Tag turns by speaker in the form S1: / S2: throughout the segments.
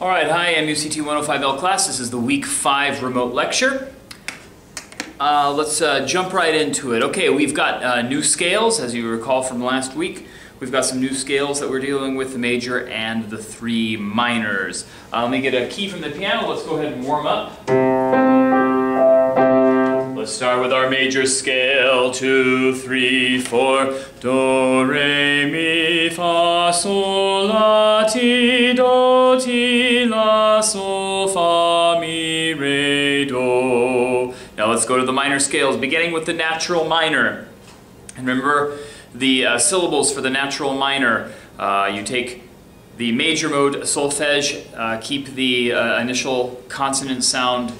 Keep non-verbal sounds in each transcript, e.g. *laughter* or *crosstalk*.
S1: All right, hi, I'm UCT 105L class. This is the week five remote lecture. Uh, let's uh, jump right into it. Okay, we've got uh, new scales, as you recall from last week. We've got some new scales that we're dealing with, the major and the three minors. Uh, let me get a key from the piano. Let's go ahead and warm up. Let's start with our major scale. Two, three, four. Do, re, mi, fa, sol, la, ti, do, ti, la, sol, fa, mi, re, do. Now let's go to the minor scales, beginning with the natural minor. And remember the uh, syllables for the natural minor. Uh, you take the major mode solfege, uh, keep the uh, initial consonant sound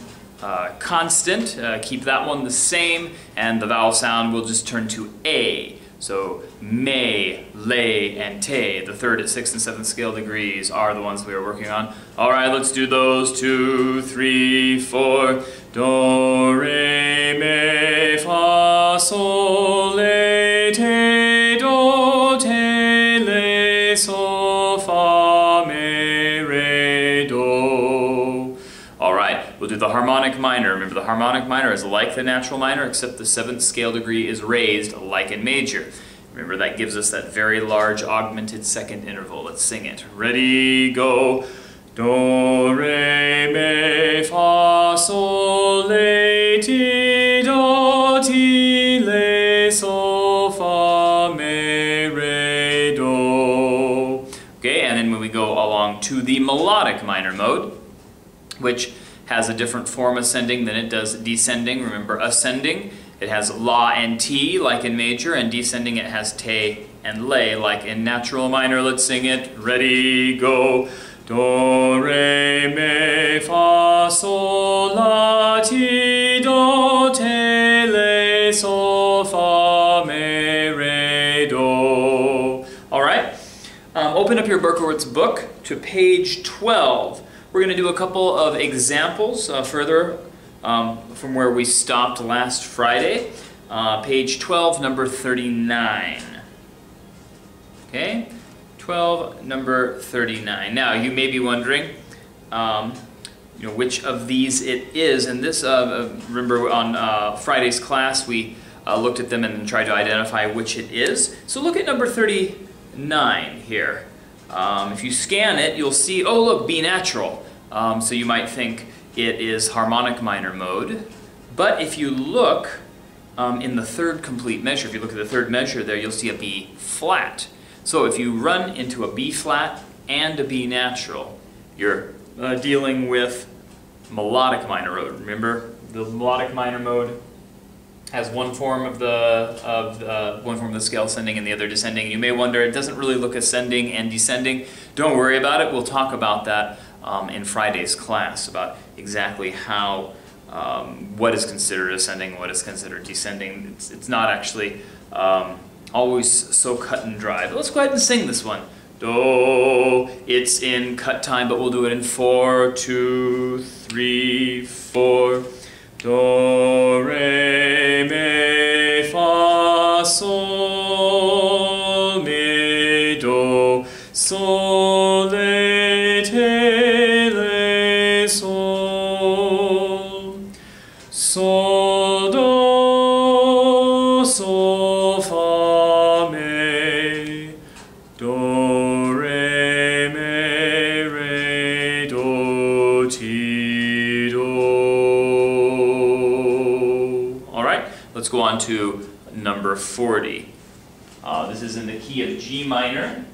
S1: uh, constant, uh, keep that one the same, and the vowel sound will just turn to A. So me, le, and te, the third and sixth and seventh scale degrees are the ones we are working on. All right, let's do those. Two, three, four. Do, re, mi, fa, sol, la, te, we'll do the harmonic minor. Remember, the harmonic minor is like the natural minor, except the seventh scale degree is raised like in major. Remember, that gives us that very large augmented second interval. Let's sing it. Ready, go. Do, re, mi, fa, sol, la, ti, do, ti, le, sol, fa, mi, re, do. Okay, and then when we go along to the melodic minor mode, which has a different form ascending than it does descending. Remember, ascending, it has la and ti like in major, and descending it has te and le like in natural minor. Let's sing it. Ready, go. Do, re, mi, fa, sol, la, ti, do, te, le, sol, fa, mi, re, do. All right. Um, open up your Berkowitz book to page 12. We're going to do a couple of examples uh, further um, from where we stopped last Friday. Uh, page 12, number 39. Okay? 12, number 39. Now, you may be wondering, um, you know, which of these it is. And this, uh, remember on uh, Friday's class, we uh, looked at them and tried to identify which it is. So look at number 39 here. Um, if you scan it, you'll see, oh look, B natural. Um, so you might think it is harmonic minor mode. But if you look um, in the third complete measure, if you look at the third measure there, you'll see a B flat. So if you run into a B flat and a B natural, you're uh, dealing with melodic minor mode. Remember, the melodic minor mode has one form of the of uh, one form of the scale ascending and the other descending. You may wonder it doesn't really look ascending and descending. Don't worry about it. We'll talk about that um, in Friday's class about exactly how um, what is considered ascending, what is considered descending. It's, it's not actually um, always so cut and dry. But let's go ahead and sing this one. Do. It's in cut time, but we'll do it in four, two, three, four. Do, re, mi, fa, sol, on to number 40. Uh, this is in the key of G minor.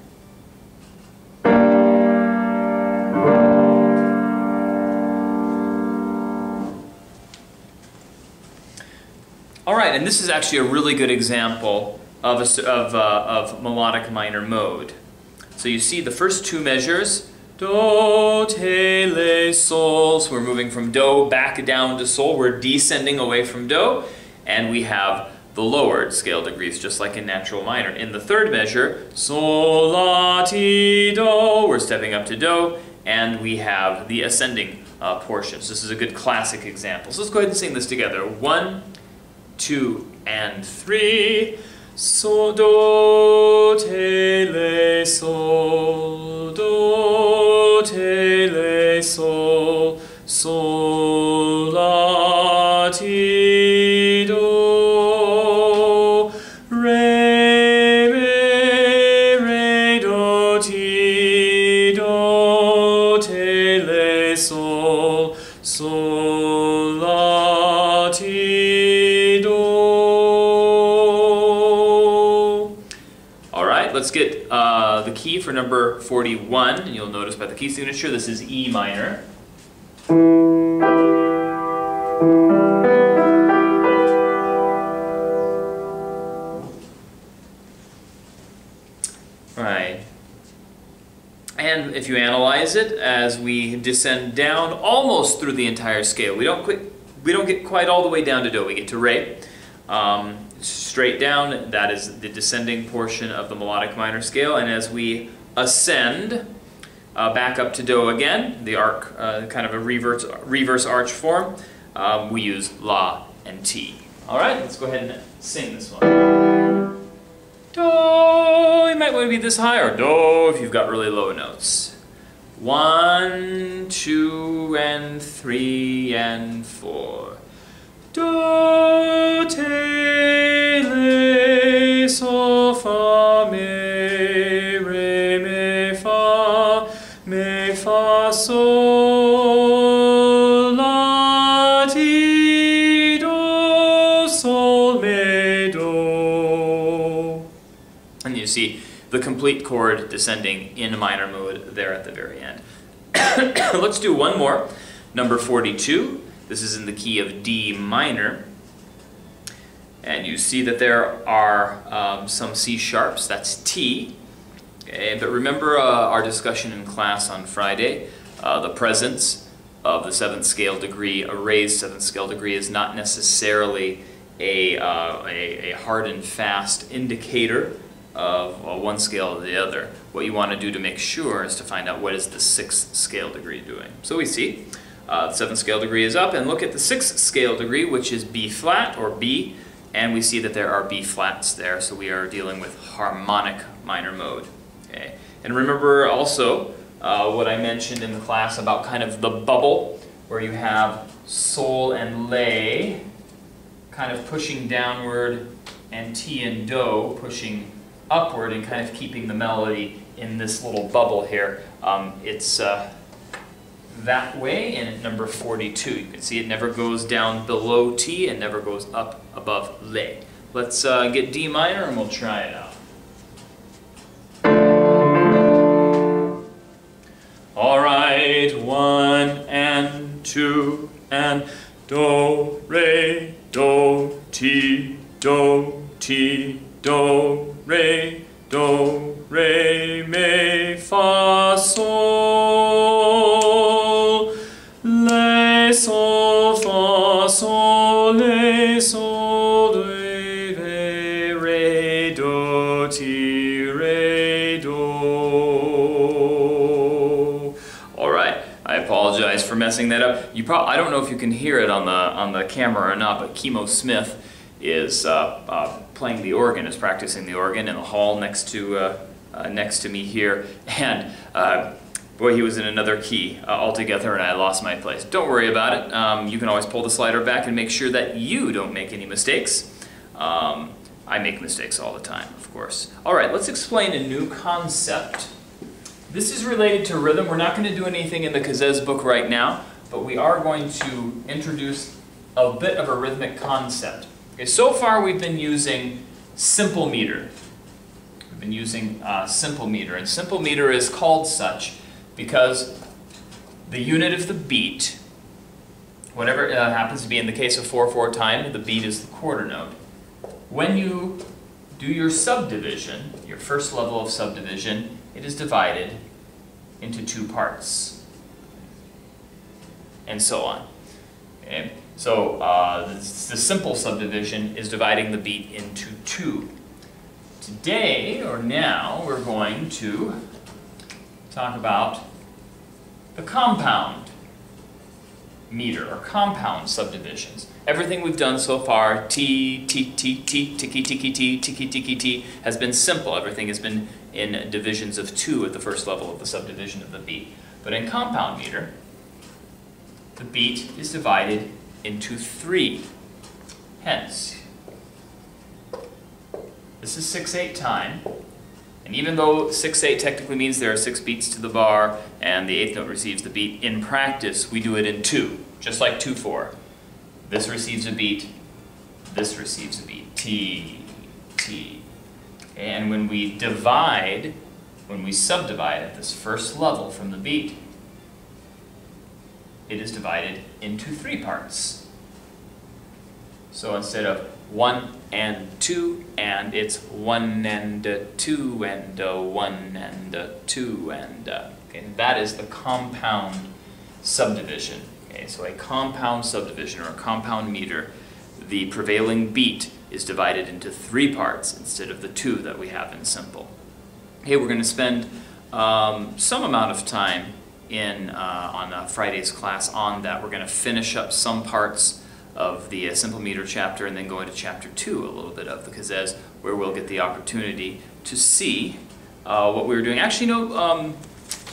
S1: All right, and this is actually a really good example of, a of, uh, of melodic minor mode. So you see the first two measures, do, te, le, sol. So we're moving from do back down to sol. We're descending away from do and we have the lowered scale degrees, just like in natural minor. In the third measure, sol, la, ti, do, we're stepping up to do, and we have the ascending uh, portions. This is a good classic example. So let's go ahead and sing this together. One, two, and three. Sol, do, te, le, sol, do, te, le, sol, sol, la, key for number 41. And you'll notice by the key signature, this is E minor. Right. And if you analyze it as we descend down almost through the entire scale, we don't quit, we don't get quite all the way down to do. We get to re. Um, straight down, that is the descending portion of the melodic minor scale. And as we ascend uh, back up to do again, the arc, uh, kind of a reverse, reverse arch form, um, we use la and ti. All right, let's go ahead and sing this one. Do, you might want to be this high, or do if you've got really low notes. One, two, and three, and four. Do, te, complete chord descending in minor mode there at the very end. *coughs* Let's do one more. Number 42. This is in the key of D minor. And you see that there are um, some C sharps, that's ti. Okay, but remember uh, our discussion in class on Friday, uh, the presence of the seventh scale degree, a raised seventh scale degree, is not necessarily a, uh, a, a hard and fast indicator of uh, one scale or the other. What you want to do to make sure is to find out what is the sixth scale degree doing. So we see uh, the seventh scale degree is up, and look at the sixth scale degree, which is B flat or B, and we see that there are B flats there, so we are dealing with harmonic minor mode. Okay, and remember also uh, what I mentioned in the class about kind of the bubble, where you have sol and le kind of pushing downward, and ti and do pushing upward, and kind of keeping the melody in this little bubble here. Um, it's uh, that way and at number 42. You can see it never goes down below ti and never goes up above Le. Let's uh, get D minor and we'll try it out. All right, one and two and do, re, do, ti, do, ti, do, ti, do. All right, I apologize for messing that up. You probably, I don't know if you can hear it on the on the camera or not, but Chemo Smith is uh, uh, playing the organ, is practicing the organ in the hall next to uh, uh next to me here, and uh, boy, he was in another key uh, altogether, and I lost my place. Don't worry about it. Um, you can always pull the slider back and make sure that you don't make any mistakes. Um, I make mistakes all the time, of course. All right, let's explain a new concept. This is related to rhythm. We're not going to do anything in the Kazez book right now, but we are going to introduce a bit of a rhythmic concept. Okay, so far we've been using simple meter. We've been using uh, simple meter, and simple meter is called such because the unit of the beat, whatever uh, happens to be in the case of 4-4 time, the beat is the quarter note. When you do your subdivision, your first level of subdivision, it is divided into two parts, and so on. Okay? So uh, the, the simple subdivision is dividing the beat into two. Today, or now, we're going to talk about the compound meter, or compound subdivisions. Everything we've done so far, T, T, T, T, ticky, ticky, T, ticky, ticky, T, has been simple. Everything has been in divisions of two at the first level of the subdivision of the beat. But in compound meter, the beat is divided into three. Hence, this is 6-8 time, And even though 6-8 technically means there are six beats to the bar and the eighth note receives the beat, in practice we do it in two, just like 2-4. This receives a beat, this receives a beat, T, T. And when we divide, when we subdivide at this first level from the beat, it is divided into three parts. So instead of one and two, and it's one and a two and a one and a two and a, okay, that is the compound subdivision. Okay, so a compound subdivision or a compound meter, the prevailing beat is divided into three parts instead of the two that we have in simple. Okay, we're going to spend um, some amount of time in uh, on uh, Friday's class on that. We're going to finish up some parts of the uh, simple meter chapter and then go into chapter 2 a little bit of the Kazez where we'll get the opportunity to see uh, what we were doing. Actually, no, um,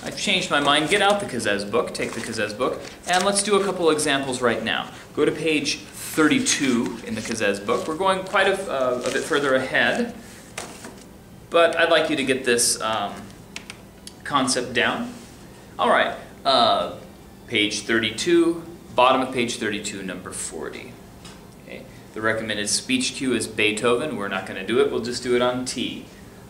S1: I changed my mind. Get out the Kazez book, take the Kazez book, and let's do a couple examples right now. Go to page 32 in the Kazez book. We're going quite a, uh, a bit further ahead, but I'd like you to get this um, concept down. All right, uh, page 32, bottom of page 32, number 40. Okay. The recommended speech cue is Beethoven. We're not going to do it. We'll just do it on T.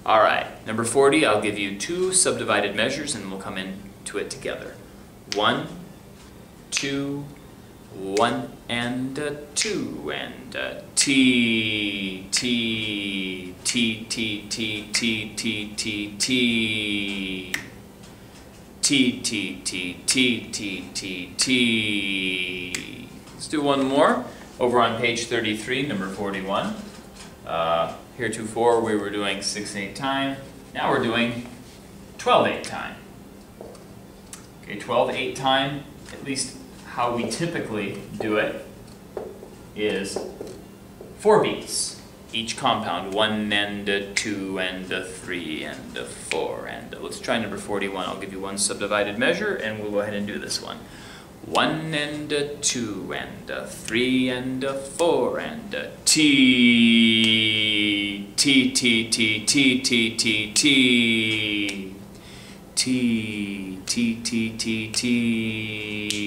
S1: All right, number 40, I'll give you two subdivided measures and we'll come into it together. One, two, one and a two and a T, T, T, T, T, T, T, T, T. T, T, T, T, T, T, T. Let's do one more. Over on page 33, number 41. Uh, heretofore we were doing 6-8 time. Now we're doing 12-8 time. Okay, 12-8 time, at least how we typically do it, is four beats each compound, one and a two and a three and a four and a, let's try number 41. I'll give you one subdivided measure and we'll go ahead and do this one. One and a two and a three and a four and a T, T, T, T, T, T, T, T, T, T, T, T, T.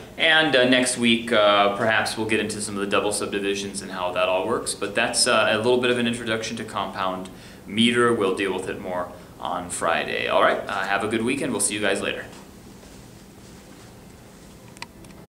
S1: and uh, next week uh, perhaps we'll get into some of the double subdivisions and how that all works. But that's uh, a little bit of an introduction to compound meter. We'll deal with it more on Friday. All right, have a good weekend. We'll see you guys later.